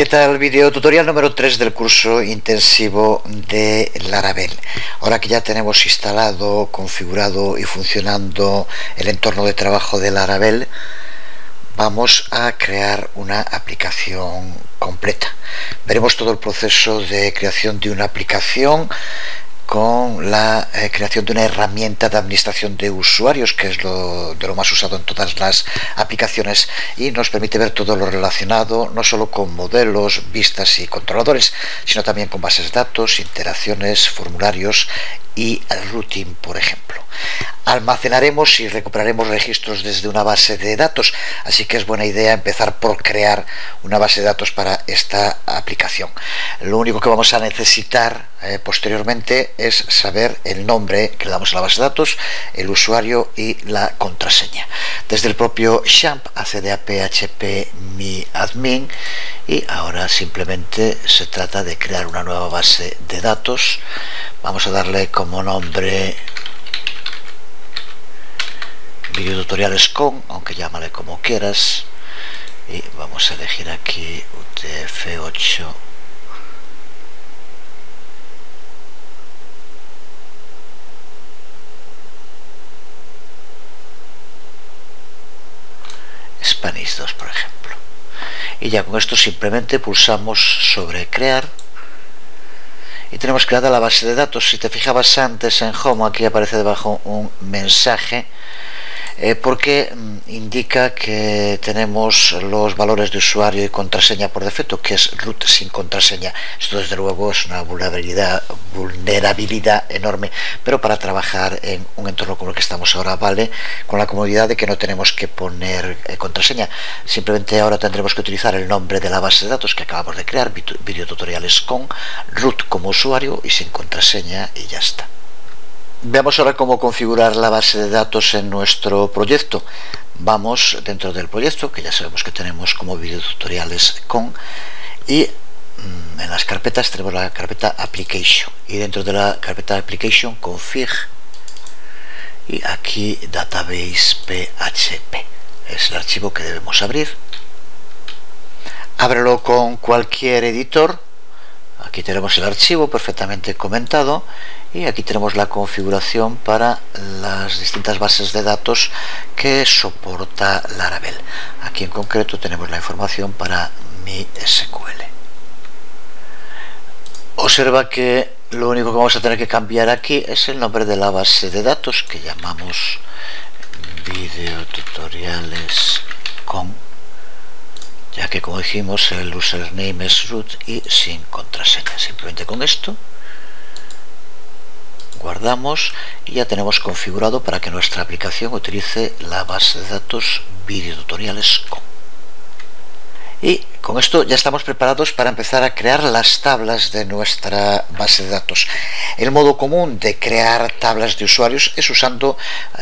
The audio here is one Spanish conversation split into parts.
¿Qué tal? Video tutorial número 3 del curso intensivo de Laravel. Ahora que ya tenemos instalado, configurado y funcionando el entorno de trabajo de Laravel, vamos a crear una aplicación completa. Veremos todo el proceso de creación de una aplicación con la eh, creación de una herramienta de administración de usuarios, que es lo, de lo más usado en todas las aplicaciones y nos permite ver todo lo relacionado no solo con modelos, vistas y controladores, sino también con bases de datos, interacciones, formularios y routing, por ejemplo. Almacenaremos y recuperaremos registros desde una base de datos, así que es buena idea empezar por crear una base de datos para esta aplicación. Lo único que vamos a necesitar eh, posteriormente es saber el nombre que le damos a la base de datos, el usuario y la contraseña. Desde el propio XAMPP accede a php mi admin y ahora simplemente se trata de crear una nueva base de datos. Vamos a darle como nombre tutoriales con, aunque llámale como quieras. Y vamos a elegir aquí UTF-8 Spanish 2 por ejemplo. Y ya con esto simplemente pulsamos sobre crear. Y tenemos creada la base de datos. Si te fijabas antes en home aquí aparece debajo un mensaje eh, porque mm, indica que tenemos los valores de usuario y contraseña por defecto, que es root sin contraseña. Esto desde luego es una vulnerabilidad, vulnerabilidad enorme, pero para trabajar en un entorno como el que estamos ahora vale, con la comodidad de que no tenemos que poner eh, contraseña. Simplemente ahora tendremos que utilizar el nombre de la base de datos que acabamos de crear, videotutoriales con root como usuario y sin contraseña y ya está. Veamos ahora cómo configurar la base de datos en nuestro proyecto. Vamos dentro del proyecto, que ya sabemos que tenemos como videotutoriales con, y mm, en las carpetas tenemos la carpeta Application, y dentro de la carpeta Application config, y aquí Database PHP. Es el archivo que debemos abrir. Ábrelo con cualquier editor, aquí tenemos el archivo perfectamente comentado y aquí tenemos la configuración para las distintas bases de datos que soporta Laravel. Aquí en concreto tenemos la información para mi SQL observa que lo único que vamos a tener que cambiar aquí es el nombre de la base de datos que llamamos videotutoriales con ya que como dijimos el username es root y sin contraseña. Simplemente con esto guardamos y ya tenemos configurado para que nuestra aplicación utilice la base de datos videotutoriales com. Y con esto ya estamos preparados para empezar a crear las tablas de nuestra base de datos. El modo común de crear tablas de usuarios es usando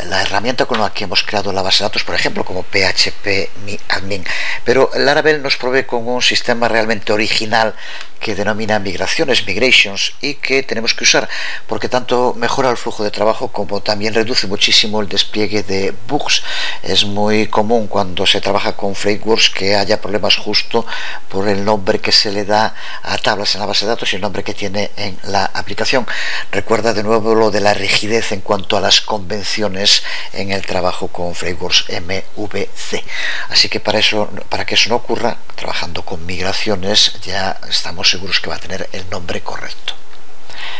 la herramienta con la que hemos creado la base de datos, por ejemplo, como PHP Admin. Pero Laravel nos provee con un sistema realmente original que denomina migraciones, migrations, y que tenemos que usar porque tanto mejora el flujo de trabajo como también reduce muchísimo el despliegue de bugs. Es muy común cuando se trabaja con frameworks que haya problemas justo por el nombre que se le da a tablas en la base de datos y el nombre que tiene en la aplicación. Recuerda de nuevo lo de la rigidez en cuanto a las convenciones en el trabajo con frameworks MVC. Así que para eso, para que eso no ocurra, trabajando con migraciones ya estamos seguros que va a tener el nombre correcto.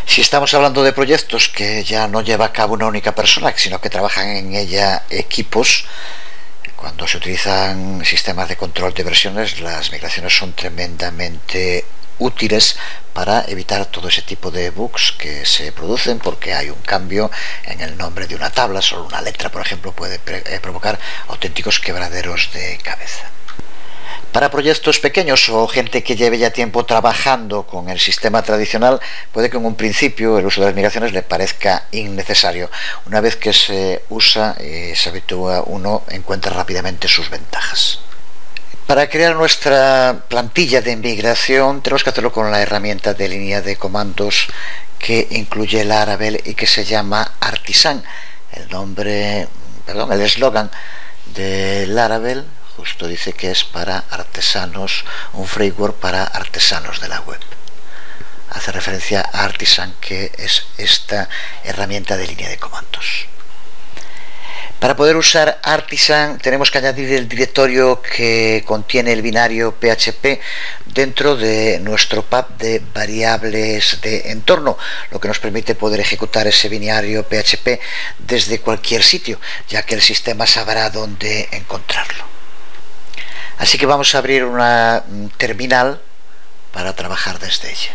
Si estamos hablando de proyectos que ya no lleva a cabo una única persona, sino que trabajan en ella equipos, cuando se utilizan sistemas de control de versiones, las migraciones son tremendamente útiles para evitar todo ese tipo de bugs que se producen porque hay un cambio en el nombre de una tabla, solo una letra, por ejemplo, puede eh, provocar auténticos quebraderos de cabeza. Para proyectos pequeños o gente que lleve ya tiempo trabajando con el sistema tradicional, puede que en un principio el uso de las migraciones le parezca innecesario. Una vez que se usa y se habitúa, uno encuentra rápidamente sus ventajas. Para crear nuestra plantilla de migración tenemos que hacerlo con la herramienta de línea de comandos que incluye el Laravel y que se llama Artisan. El nombre, perdón, el eslogan de Laravel justo dice que es para artesanos, un framework para artesanos de la web. Hace referencia a Artisan, que es esta herramienta de línea de comandos. Para poder usar Artisan tenemos que añadir el directorio que contiene el binario PHP dentro de nuestro pub de variables de entorno, lo que nos permite poder ejecutar ese binario PHP desde cualquier sitio, ya que el sistema sabrá dónde encontrarlo. Así que vamos a abrir una terminal para trabajar desde ella.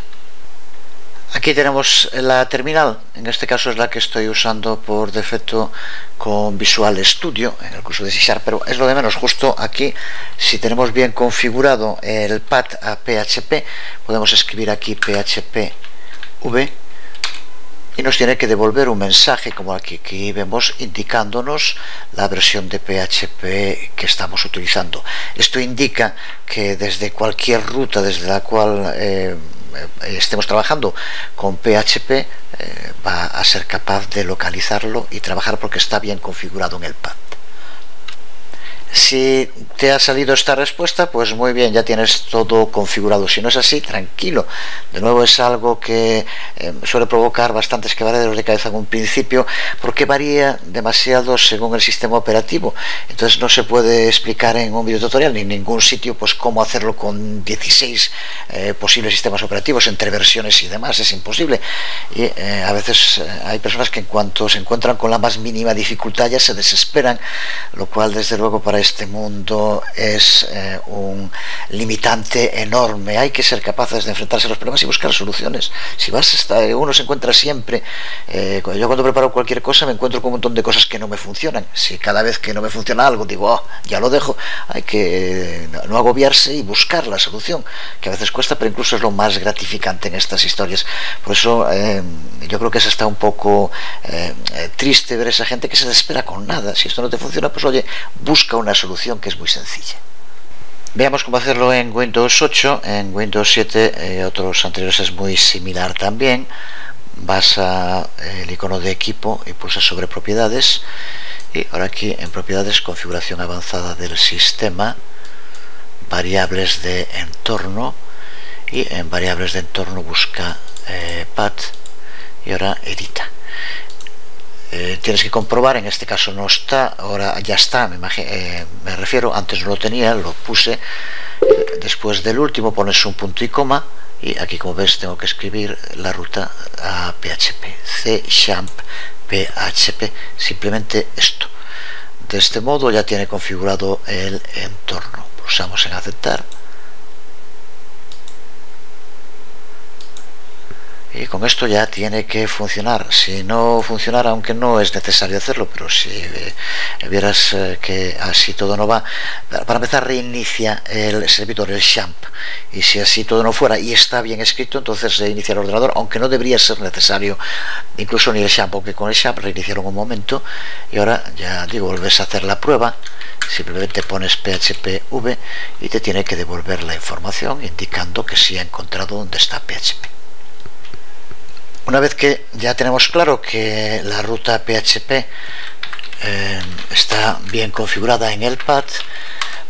Aquí tenemos la terminal, en este caso es la que estoy usando por defecto con Visual Studio en el curso de C pero es lo de menos, justo aquí si tenemos bien configurado el pad a PHP, podemos escribir aquí PHP V y nos tiene que devolver un mensaje como aquí, aquí vemos indicándonos la versión de PHP que estamos utilizando. Esto indica que desde cualquier ruta desde la cual eh, estemos trabajando con PHP eh, va a ser capaz de localizarlo y trabajar porque está bien configurado en el pad. Si te ha salido esta respuesta, pues muy bien, ya tienes todo configurado. Si no es así, tranquilo. De nuevo es algo que eh, suele provocar bastantes quebraderos de cabeza en un principio, porque varía demasiado según el sistema operativo. Entonces no se puede explicar en un video tutorial ni en ningún sitio pues cómo hacerlo con 16 eh, posibles sistemas operativos entre versiones y demás. Es imposible. Y eh, a veces hay personas que en cuanto se encuentran con la más mínima dificultad ya se desesperan, lo cual desde luego para este mundo es eh, un limitante enorme. Hay que ser capaces de enfrentarse a los problemas y buscar soluciones. Si vas hasta, uno se encuentra siempre, eh, yo cuando preparo cualquier cosa me encuentro con un montón de cosas que no me funcionan. Si cada vez que no me funciona algo digo, oh, ya lo dejo, hay que no agobiarse y buscar la solución, que a veces cuesta, pero incluso es lo más gratificante en estas historias. Por eso eh, yo creo que es hasta un poco triste ver esa gente que se desespera con nada. Si esto no te funciona, pues oye, busca una solución que es muy sencilla. Veamos cómo hacerlo en Windows 8. En Windows 7 eh, otros anteriores es muy similar también. Vas a el icono de equipo y pulsas sobre propiedades. Y ahora aquí en propiedades, configuración avanzada del sistema, variables de entorno. Y en variables de entorno busca eh, path y ahora edita. Eh, tienes que comprobar, en este caso no está, ahora ya está, me, eh, me refiero, antes no lo tenía, lo puse, después del último pones un punto y coma, y aquí como ves tengo que escribir la ruta a PHP, C champ PHP, simplemente esto. De este modo ya tiene configurado el entorno. Pulsamos en aceptar y con esto ya tiene que funcionar. Si no funcionara aunque no es necesario hacerlo pero si eh, vieras eh, que así todo no va. Para empezar reinicia el servidor el champ. Y si así todo no fuera y está bien escrito entonces reinicia el ordenador aunque no debería ser necesario incluso ni el champ aunque con el champ reiniciaron un momento y ahora ya digo vuelves a hacer la prueba. Simplemente pones phpv y te tiene que devolver la información indicando que sí ha encontrado dónde está php una vez que ya tenemos claro que la ruta PHP eh, está bien configurada en el pad,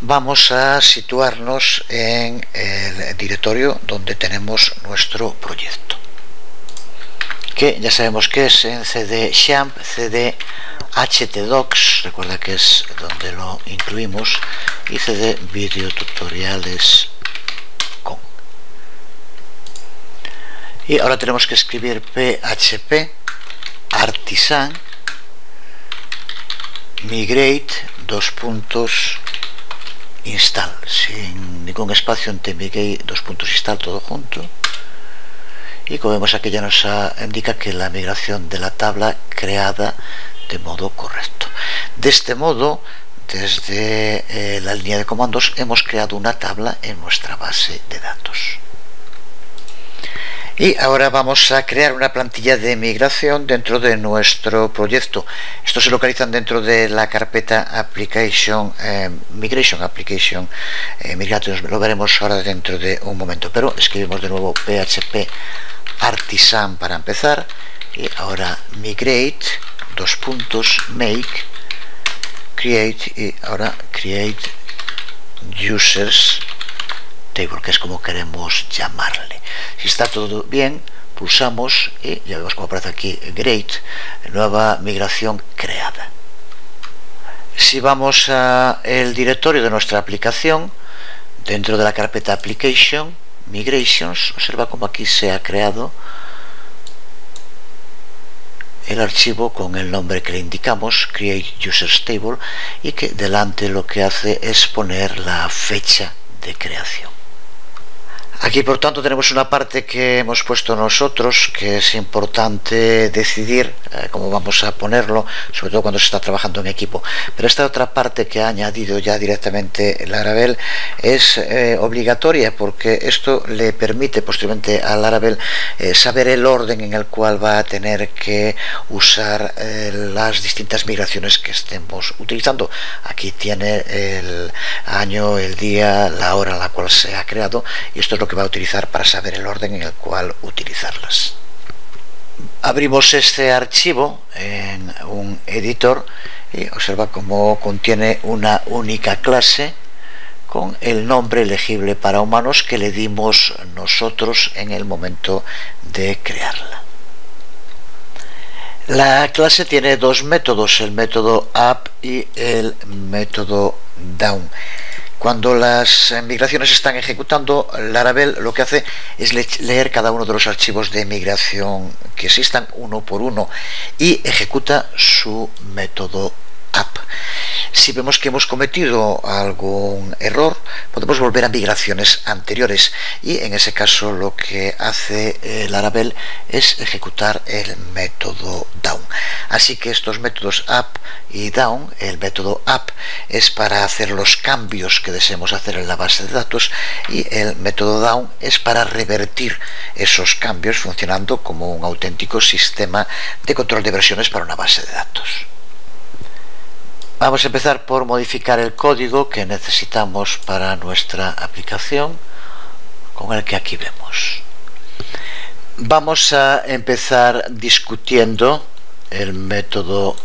vamos a situarnos en el directorio donde tenemos nuestro proyecto que ya sabemos que es en cd champ cd htdocs recuerda que es donde lo incluimos y cd videotutoriales y ahora tenemos que escribir php artisan migrate dos puntos install. Sin ningún espacio entre migrate dos puntos install todo junto. Y como vemos aquí ya nos indica que la migración de la tabla creada de modo correcto. De este modo desde eh, la línea de comandos hemos creado una tabla en nuestra base de datos y ahora vamos a crear una plantilla de migración dentro de nuestro proyecto. Esto se localizan dentro de la carpeta Application eh, Migration Application eh, Lo veremos ahora dentro de un momento. Pero escribimos de nuevo PHP Artisan para empezar. Y ahora migrate, dos puntos, make, create y ahora create users table, que es como queremos llamarle. Si está todo bien, pulsamos y ya vemos como aparece aquí great, nueva migración creada. Si vamos al directorio de nuestra aplicación, dentro de la carpeta application, migrations, observa como aquí se ha creado el archivo con el nombre que le indicamos, create users table, y que delante lo que hace es poner la fecha de creación. Aquí, por tanto, tenemos una parte que hemos puesto nosotros, que es importante decidir eh, cómo vamos a ponerlo, sobre todo cuando se está trabajando en equipo. Pero esta otra parte que ha añadido ya directamente Laravel es eh, obligatoria porque esto le permite posteriormente a Laravel eh, saber el orden en el cual va a tener que usar las distintas migraciones que estemos utilizando. Aquí tiene el año, el día, la hora en la cual se ha creado y esto es lo que va a utilizar para saber el orden en el cual utilizarlas. Abrimos este archivo en un editor y observa cómo contiene una única clase con el nombre elegible para humanos que le dimos nosotros en el momento de crearla. La clase tiene dos métodos, el método up y el método down. Cuando las migraciones están ejecutando, Laravel lo que hace es leer cada uno de los archivos de migración que existan uno por uno y ejecuta su método app. Si vemos que hemos cometido algún error, podemos volver a migraciones anteriores y en ese caso lo que hace el Laravel es ejecutar el método down. Así que estos métodos up y down, el método up es para hacer los cambios que deseemos hacer en la base de datos y el método down es para revertir esos cambios funcionando como un auténtico sistema de control de versiones para una base de datos. Vamos a empezar por modificar el código que necesitamos para nuestra aplicación con el que aquí vemos. Vamos a empezar discutiendo el método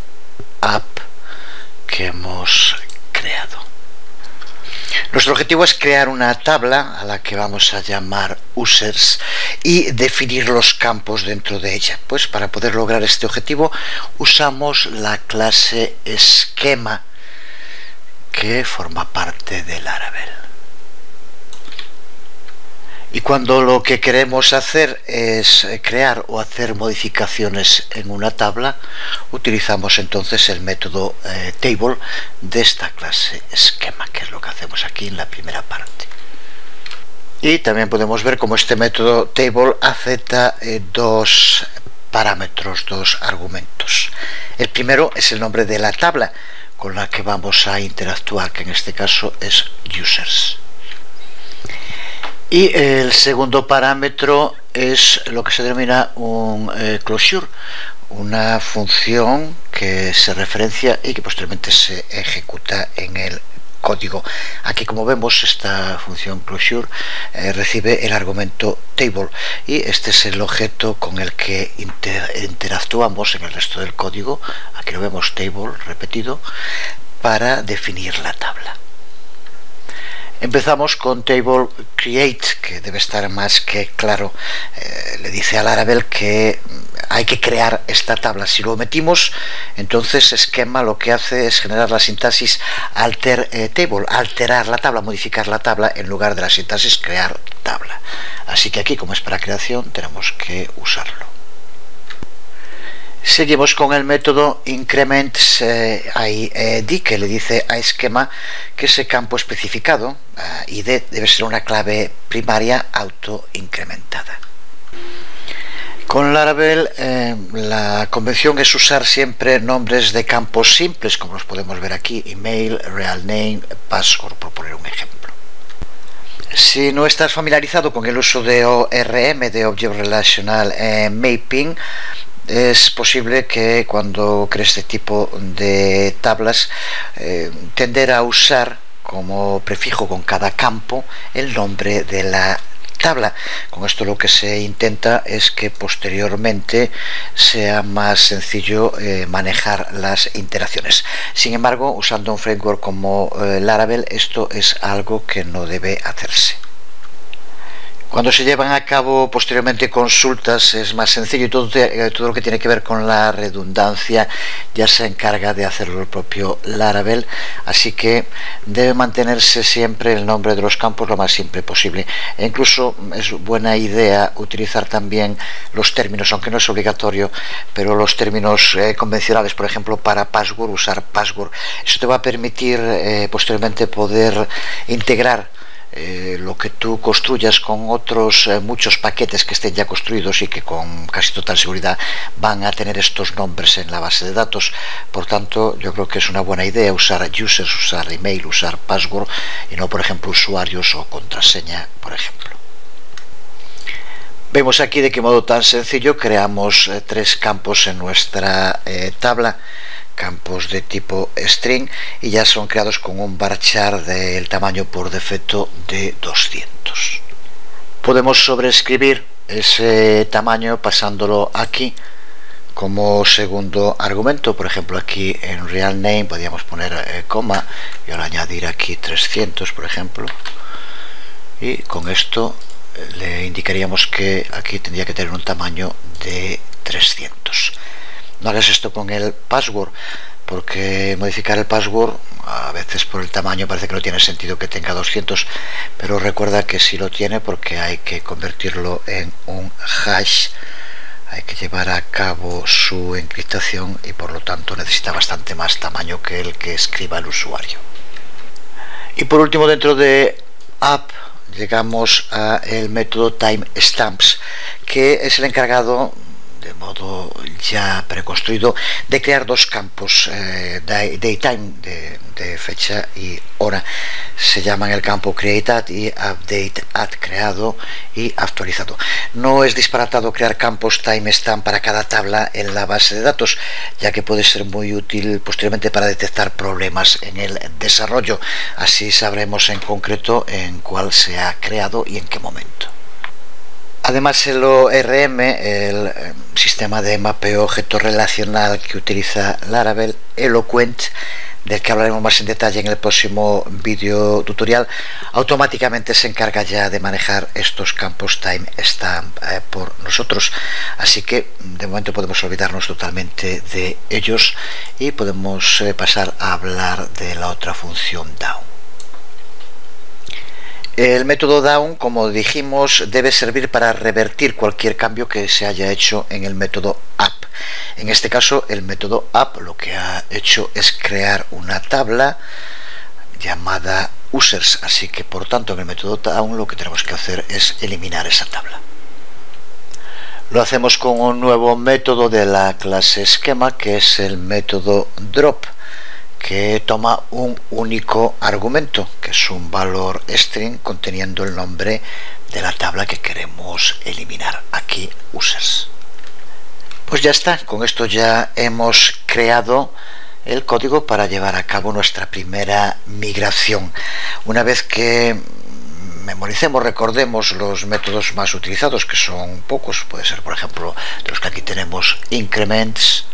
app que hemos. Nuestro objetivo es crear una tabla a la que vamos a llamar users y definir los campos dentro de ella. Pues para poder lograr este objetivo usamos la clase esquema que forma parte del Laravel. Y cuando lo que queremos hacer es crear o hacer modificaciones en una tabla, utilizamos entonces el método eh, table de esta clase esquema, que es lo que hacemos aquí en la primera parte. Y también podemos ver cómo este método table acepta eh, dos parámetros, dos argumentos. El primero es el nombre de la tabla con la que vamos a interactuar, que en este caso es users. Y el segundo parámetro es lo que se denomina un eh, closure, una función que se referencia y que posteriormente se ejecuta en el código. Aquí como vemos esta función closure eh, recibe el argumento table y este es el objeto con el que interactuamos en el resto del código. Aquí lo vemos table repetido para definir la tabla. Empezamos con table create, que debe estar más que claro. Eh, le dice a Laravel que hay que crear esta tabla. Si lo metimos, entonces esquema lo que hace es generar la sintaxis alter eh, table, alterar la tabla, modificar la tabla en lugar de la sintaxis crear tabla. Así que aquí, como es para creación, tenemos que usarlo. Seguimos con el método increment ID que le dice a esquema que ese campo especificado, ID, debe ser una clave primaria auto-incrementada. Con Laravel eh, la convención es usar siempre nombres de campos simples, como los podemos ver aquí, email, real name, password, por poner un ejemplo. Si no estás familiarizado con el uso de ORM, de Object Relational eh, Mapping, es posible que cuando crees este tipo de tablas eh, tender a usar como prefijo con cada campo el nombre de la tabla. Con esto lo que se intenta es que posteriormente sea más sencillo eh, manejar las interacciones. Sin embargo, usando un framework como eh, Laravel, esto es algo que no debe hacerse. Cuando se llevan a cabo posteriormente consultas es más sencillo y todo, eh, todo, lo que tiene que ver con la redundancia ya se encarga de hacerlo el propio Laravel, así que debe mantenerse siempre el nombre de los campos lo más simple posible. E incluso es buena idea utilizar también los términos, aunque no es obligatorio, pero los términos eh, convencionales, por ejemplo, para password, usar password. Eso te va a permitir eh, posteriormente poder integrar eh, lo que tú construyas con otros eh, muchos paquetes que estén ya construidos y que con casi total seguridad van a tener estos nombres en la base de datos. Por tanto, yo creo que es una buena idea usar users, usar email, usar password y no, por ejemplo, usuarios o contraseña, por ejemplo. Vemos aquí de qué modo tan sencillo creamos eh, tres campos en nuestra tabla campos de tipo string y ya son creados con un varchar del tamaño por defecto de 200 podemos sobreescribir ese tamaño pasándolo aquí como segundo argumento. Por ejemplo aquí en real name podríamos poner eh, coma y ahora añadir aquí 300 por ejemplo. Y con esto eh, le indicaríamos que aquí tendría que tener un tamaño de 300 no hagas esto con el password porque modificar el password a veces por el tamaño parece que no tiene sentido que tenga 200 pero recuerda que sí lo tiene porque hay que convertirlo en un hash. Hay que llevar a cabo su encriptación y por lo tanto necesita bastante más tamaño que el que escriba el usuario. Y por último dentro de app llegamos a el método timestamps que es el encargado de modo ya preconstruido de crear dos campos eh, daytime de, de, fecha y hora. Se llaman el campo created y update add creado y actualizado. No es disparatado crear campos timestamp para cada tabla en la base de datos ya que puede ser muy útil posteriormente para detectar problemas en el desarrollo. Así sabremos en concreto en cuál se ha creado y en qué momento Además el ORM, el eh, sistema de mapeo objeto relacional que utiliza Laravel, Eloquent, del que hablaremos más en detalle en el próximo vídeo tutorial, automáticamente se encarga ya de manejar estos campos timestamp eh, por nosotros. Así que de momento podemos olvidarnos totalmente de ellos y podemos eh, pasar a hablar de la otra función down. El método down, como dijimos, debe servir para revertir cualquier cambio que se haya hecho en el método up. En este caso, el método up lo que ha hecho es crear una tabla llamada users, así que por tanto en el método down lo que tenemos que hacer es eliminar esa tabla. Lo hacemos con un nuevo método de la clase esquema que es el método drop que toma un único argumento, que es un valor string conteniendo el nombre de la tabla que queremos eliminar. Aquí users. Pues ya está, con esto ya hemos creado el código para llevar a cabo nuestra primera migración. Una vez que memoricemos, recordemos los métodos más utilizados, que son pocos, puede ser por ejemplo los que aquí tenemos increments,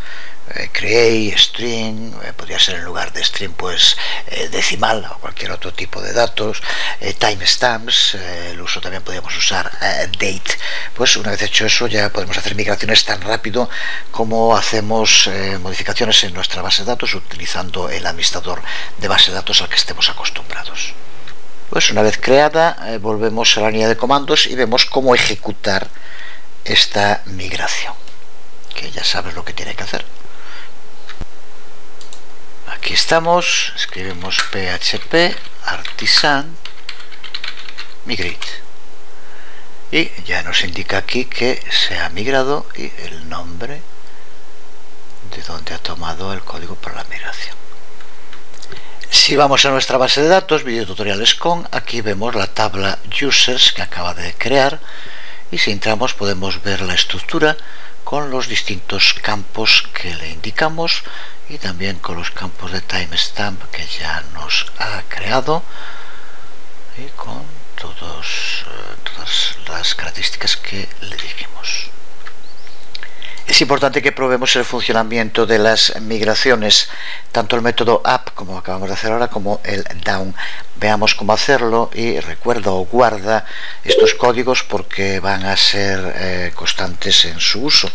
eh, create, string, eh, podría ser en lugar de string pues eh, decimal o cualquier otro tipo de datos, timestamps, el uso también podríamos usar date. Pues una vez hecho eso ya podemos hacer migraciones tan rápido como hacemos modificaciones en nuestra base de datos utilizando el administrador de base de datos al que estemos acostumbrados. Pues una vez creada volvemos a la línea de comandos y vemos cómo ejecutar esta migración que ya sabes lo que tiene que hacer aquí estamos escribimos php artisan migrate. Y ya nos indica aquí que se ha migrado y el nombre de donde ha tomado el código para la migración. Si vamos a nuestra base de datos videotutoriales con aquí vemos la tabla users que acaba de crear. Y si entramos podemos ver la estructura con los distintos campos que le indicamos y también con los campos de timestamp que ya nos ha creado y con todos, eh, todas las características que le dijimos. Es importante que probemos el funcionamiento de las migraciones, tanto el método up, como acabamos de hacer ahora, como el down. Veamos cómo hacerlo y recuerda o guarda estos códigos porque van a ser eh, constantes en su uso.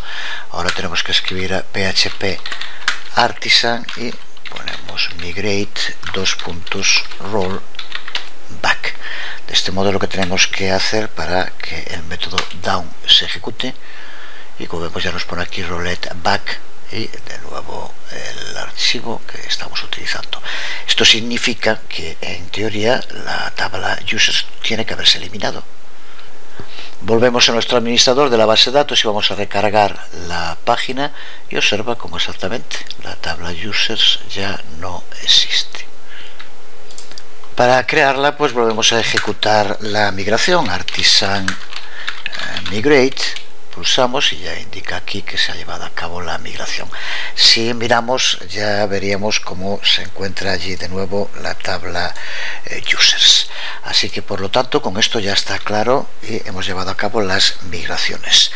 Ahora tenemos que escribir a php artisan y ponemos migrate dos puntos roll back. De este modo lo que tenemos que hacer para que el método down se ejecute. Y como vemos ya nos pone aquí roulette back y de nuevo el archivo que estamos utilizando. Esto significa que en teoría la tabla users tiene que haberse eliminado volvemos a nuestro administrador de la base de datos y vamos a recargar la página y observa como exactamente la tabla users ya no existe. Para crearla pues volvemos a ejecutar la migración. Artisan eh, migrate pulsamos y ya indica aquí que se ha llevado a cabo la migración. Si miramos ya veríamos cómo se encuentra allí de nuevo la tabla eh, users así que por lo tanto con esto ya está claro y hemos llevado a cabo las migraciones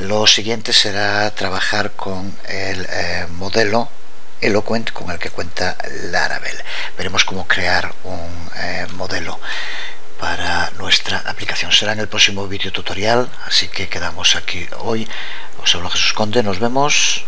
lo siguiente será trabajar con el eh, modelo Eloquent con el que cuenta Laravel veremos cómo crear un eh, modelo para nuestra aplicación. Será en el próximo vídeo tutorial, así que quedamos aquí hoy. Os hablo Jesús Conde, nos vemos.